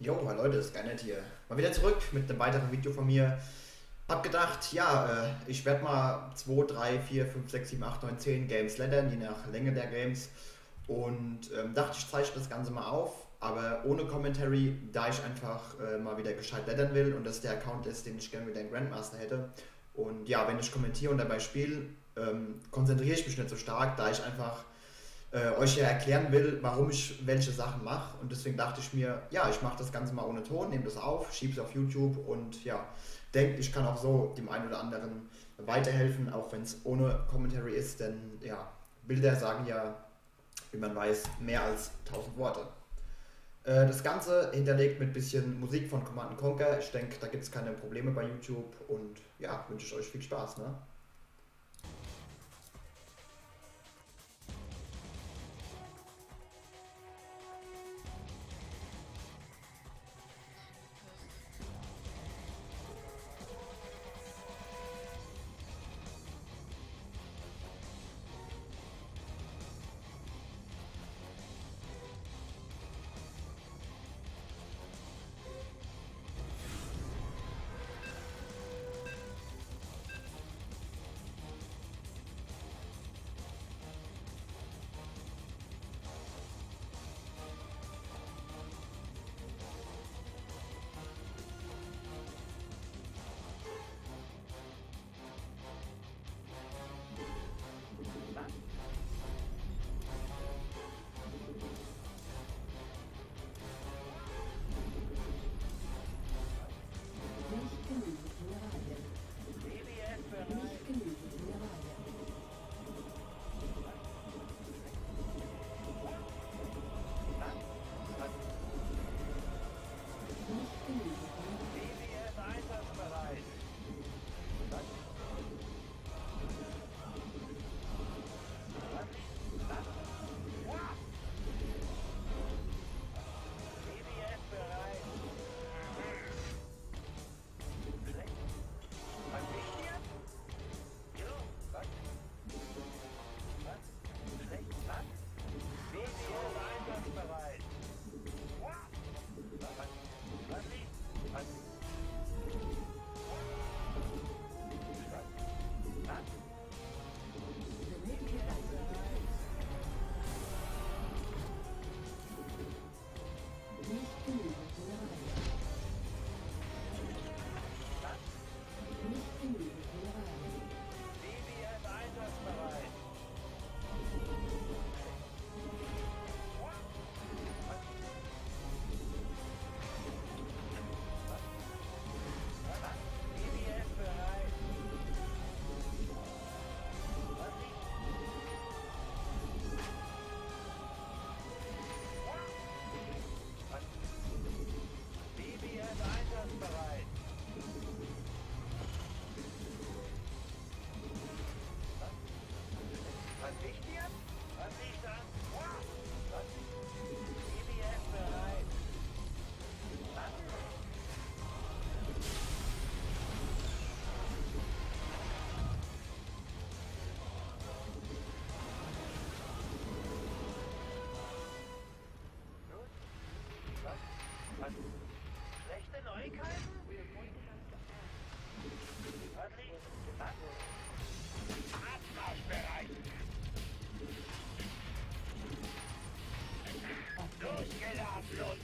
Jo, hallo Leute, Skynet hier. Mal wieder zurück mit einem weiteren Video von mir. Hab gedacht, ja, äh, ich werde mal 2, 3, 4, 5, 6, 7, 8, 9, 10 Games lettern, je nach Länge der Games. Und ähm, dachte, ich zeichne das Ganze mal auf, aber ohne Commentary, da ich einfach äh, mal wieder gescheit lettern will und das der Account ist, den ich gerne mit den Grandmaster hätte. Und ja, wenn ich kommentiere und dabei spiele, ähm, konzentriere ich mich nicht so stark, da ich einfach äh, euch ja erklären will, warum ich welche Sachen mache. Und deswegen dachte ich mir, ja, ich mache das Ganze mal ohne Ton, nehme das auf, schiebe es auf YouTube und ja, denke, ich kann auch so dem einen oder anderen weiterhelfen, auch wenn es ohne Commentary ist, denn ja, Bilder sagen ja, wie man weiß, mehr als 1000 Worte. Äh, das Ganze hinterlegt mit bisschen Musik von Command Conquer. Ich denke, da gibt es keine Probleme bei YouTube und ja, wünsche ich euch viel Spaß. Ne?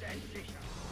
Durchgeladen und entsichert! Was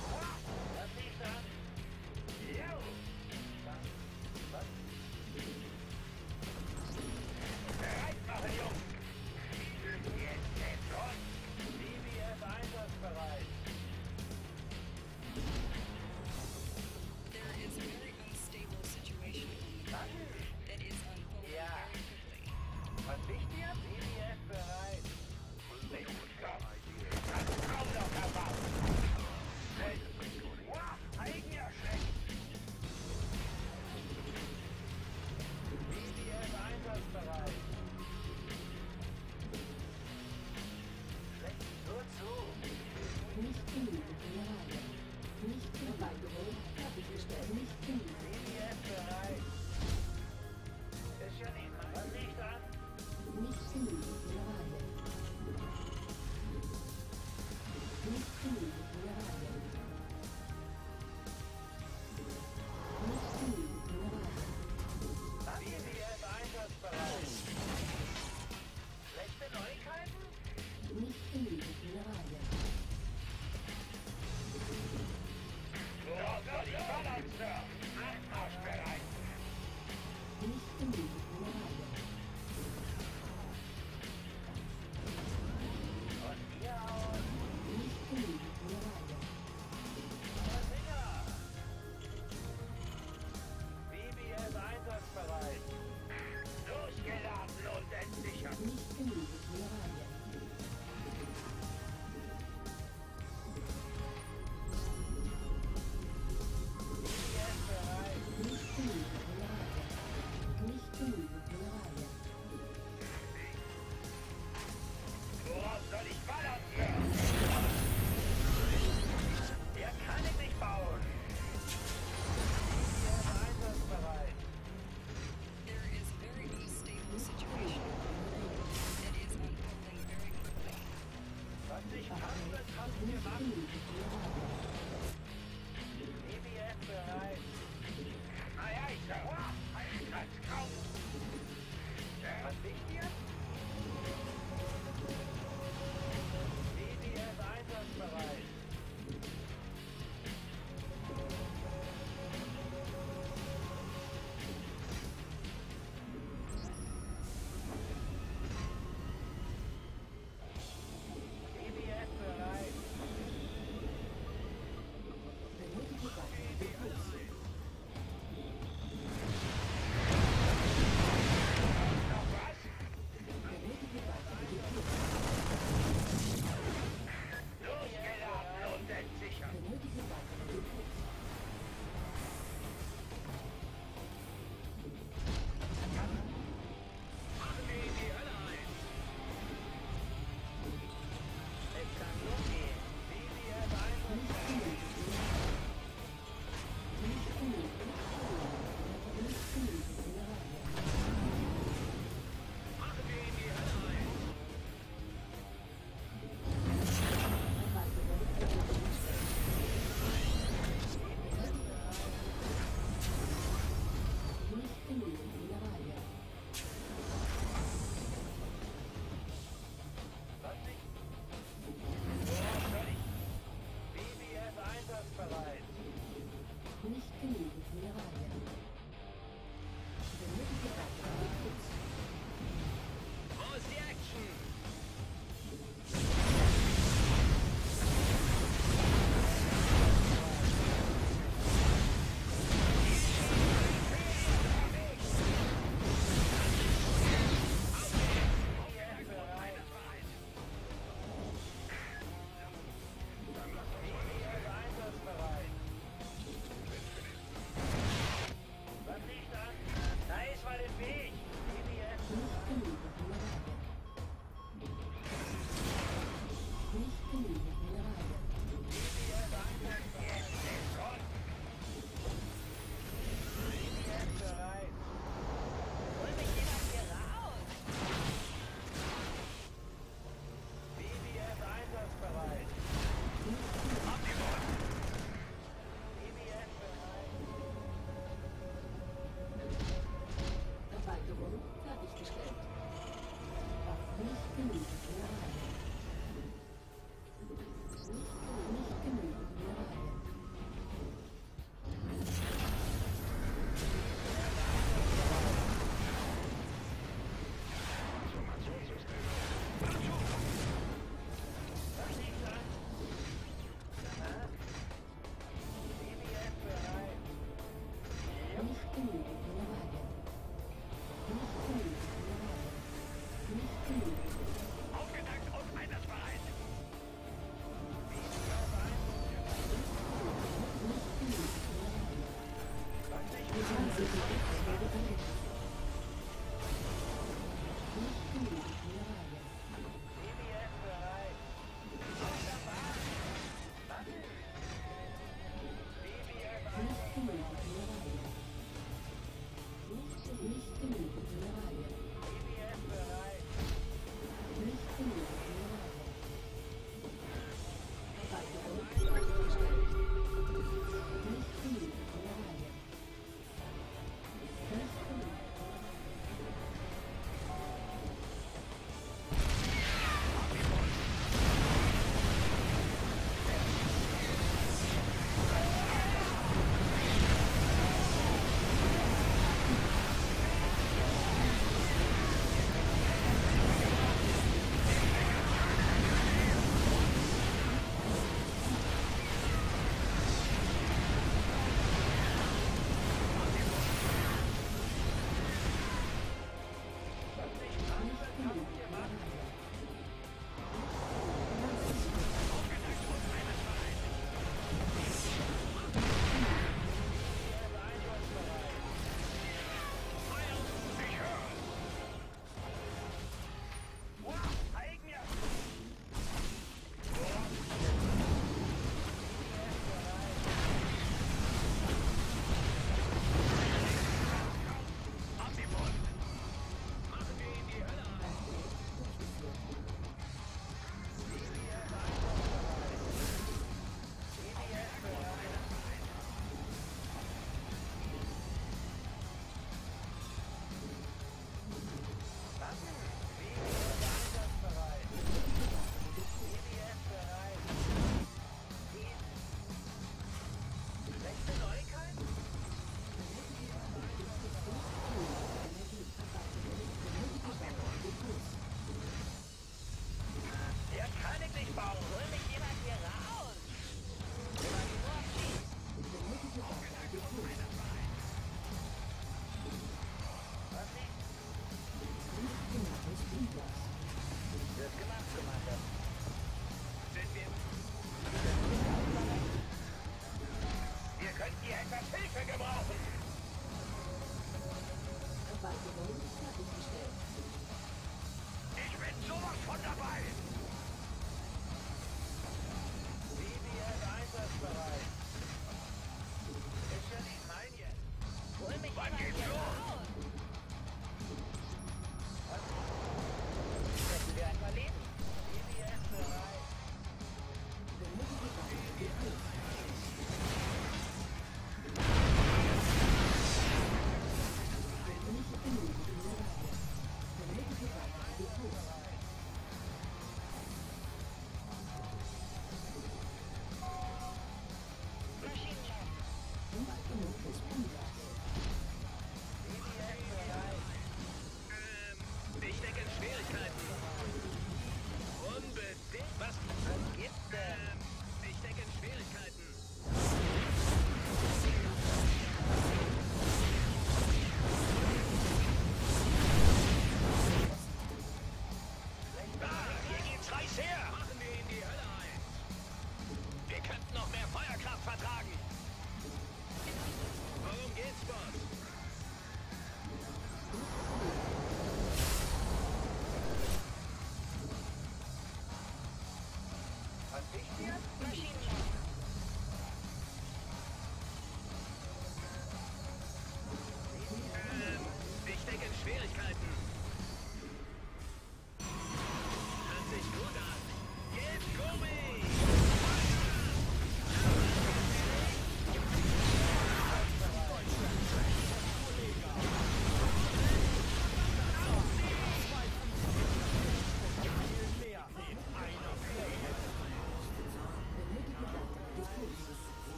Thank you.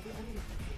Everybody.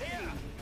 here!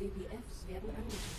EPFs werden angegriffen.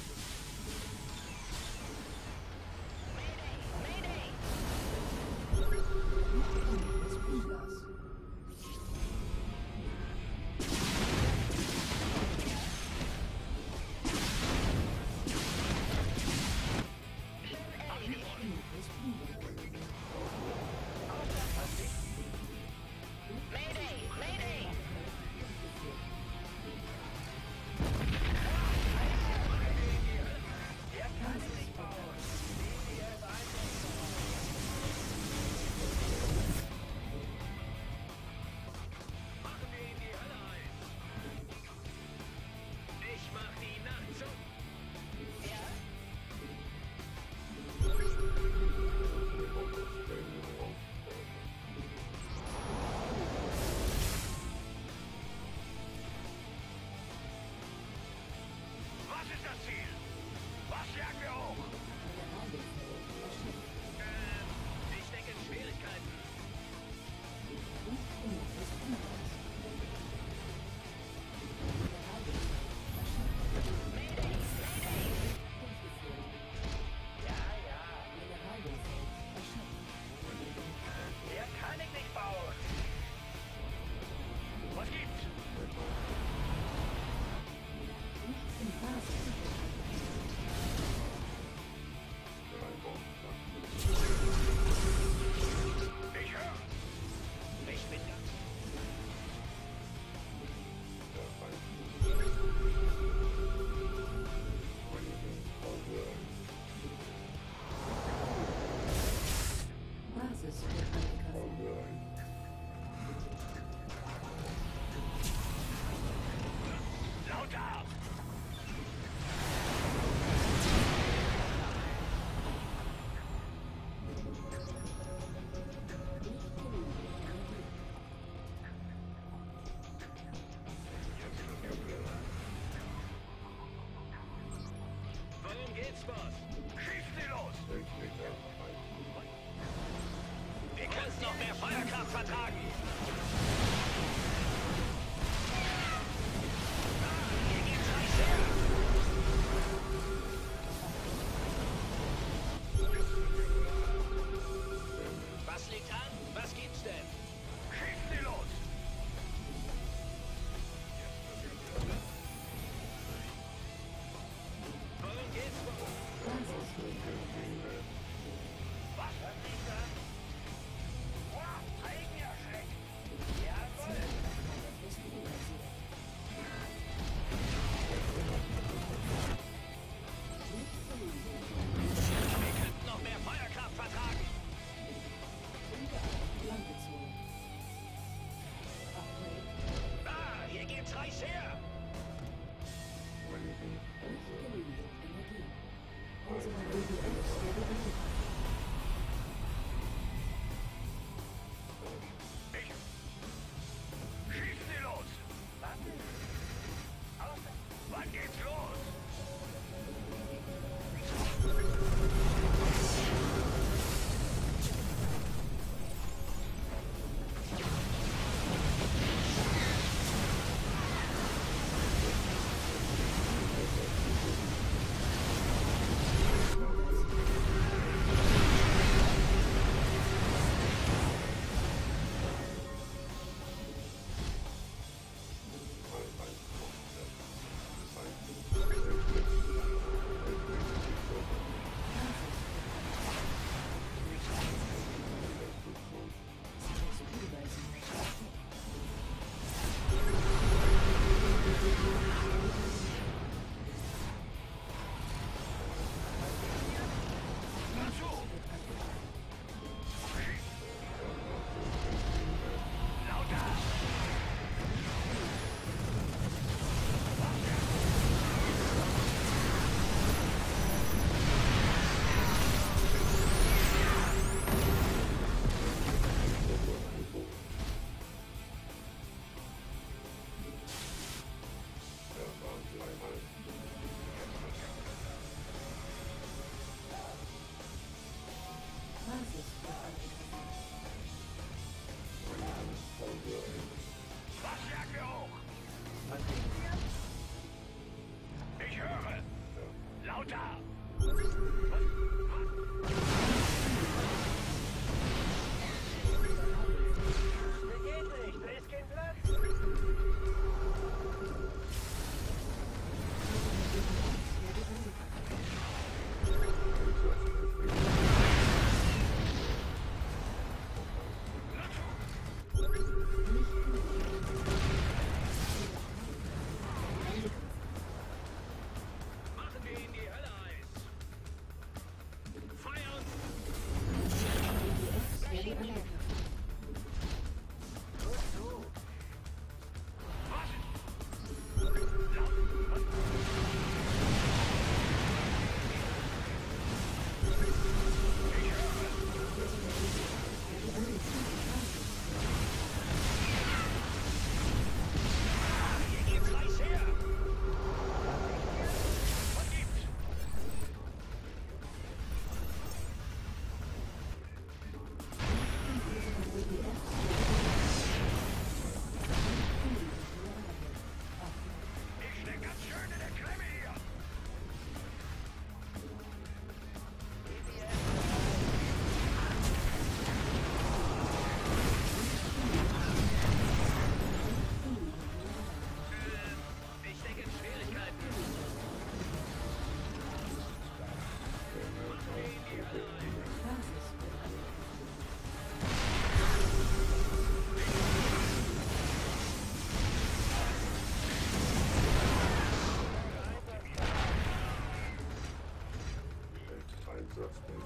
Let's do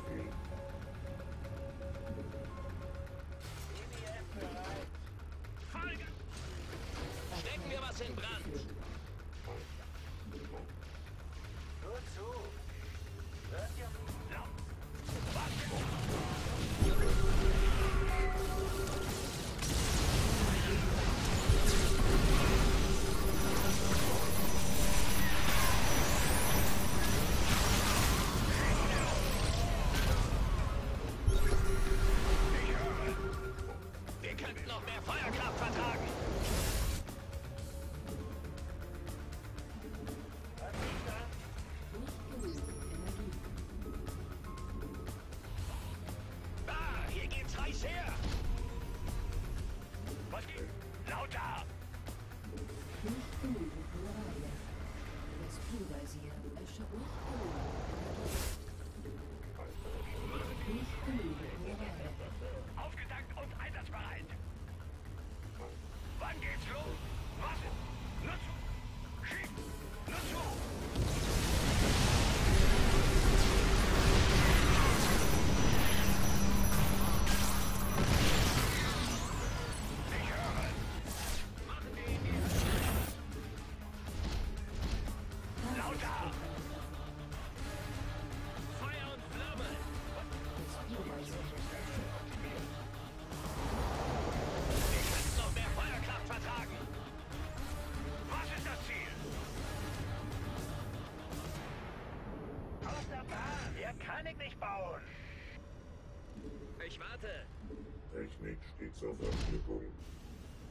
Technik steht zur Verfügung.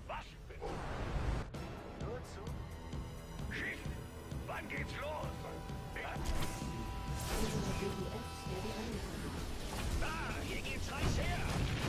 Was? Nur zu. Schießen! Wann geht's los? Ja. Da, ah, hier geht's reich her!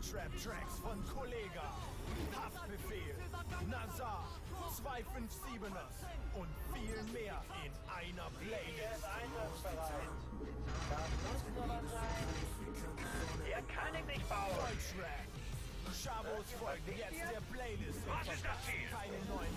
Tracks von Kollega, Haftbefehl, Nazar, 257ers und viel mehr in einer Playlist. Der kann ich nicht bauen. Deutschrap. Schabos folgen jetzt der Playlist. Was ist das Ziel? Keine neuen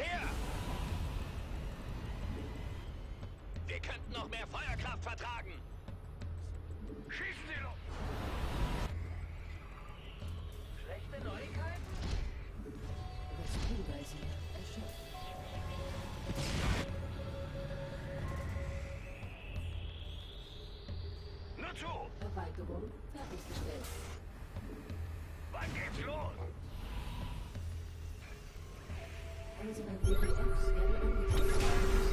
her. Wir könnten noch mehr Feuerkraft vertragen. Schießen Sie los. Schlechte Neuigkeiten? Respirgeiser erschöpft. Nur zu. Erweiterung fertiggestellt. Wann geht's los? Thank you.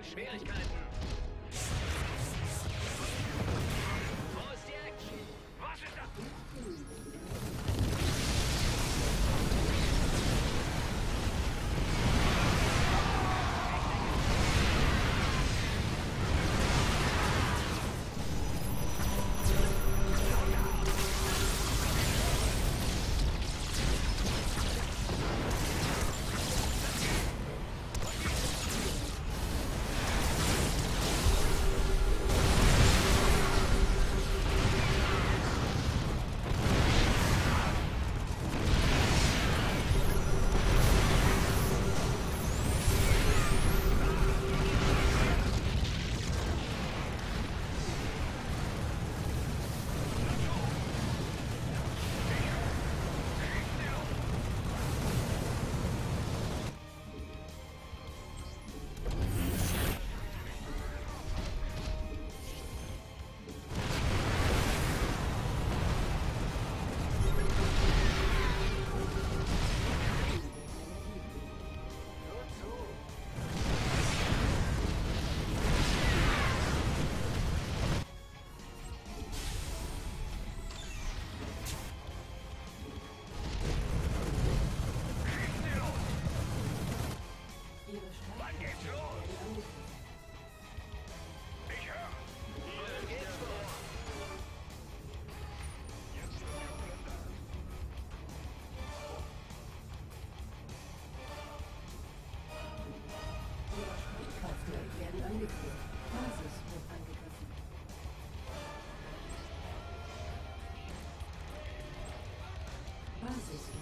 In Schwierigkeiten. Francis.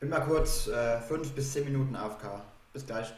Bin mal kurz 5 bis 10 Minuten AFK. Bis gleich.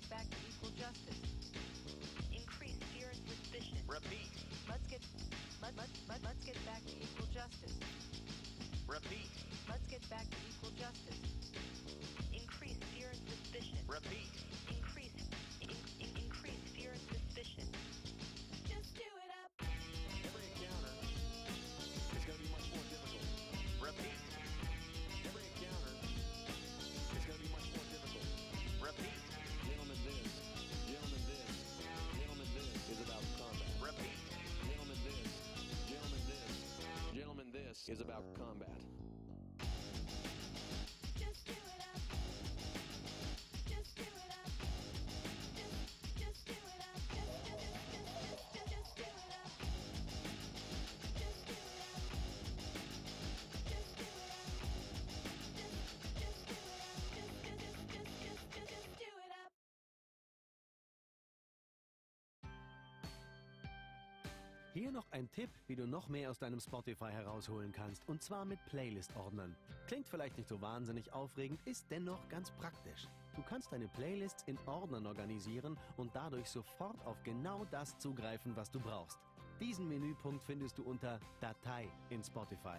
Get back to equal justice. Increase fear and suspicion. Repeat. Let's get let, let, let, let's get back to equal justice. Repeat. Let's get back to equal justice. Increase fear and suspicion. Repeat. Is about Hier noch ein Tipp, wie du noch mehr aus deinem Spotify herausholen kannst. Und zwar mit Playlist-Ordnern. Klingt vielleicht nicht so wahnsinnig aufregend, ist dennoch ganz praktisch. Du kannst deine Playlists in Ordnern organisieren und dadurch sofort auf genau das zugreifen, was du brauchst. Diesen Menüpunkt findest du unter Datei in Spotify.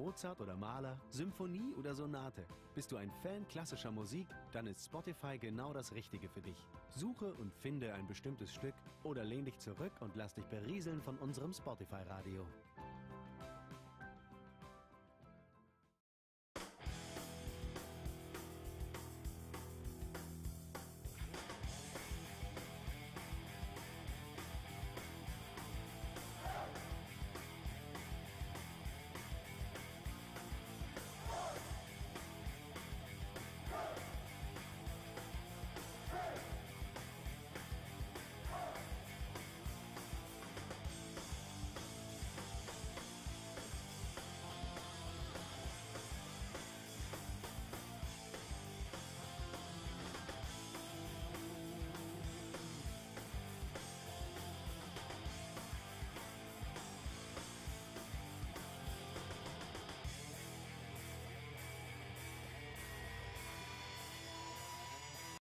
Mozart oder Mahler, Symphonie oder Sonate? Bist du ein Fan klassischer Musik? Dann ist Spotify genau das Richtige für dich. Suche und finde ein bestimmtes Stück oder lehn dich zurück und lass dich berieseln von unserem Spotify-Radio.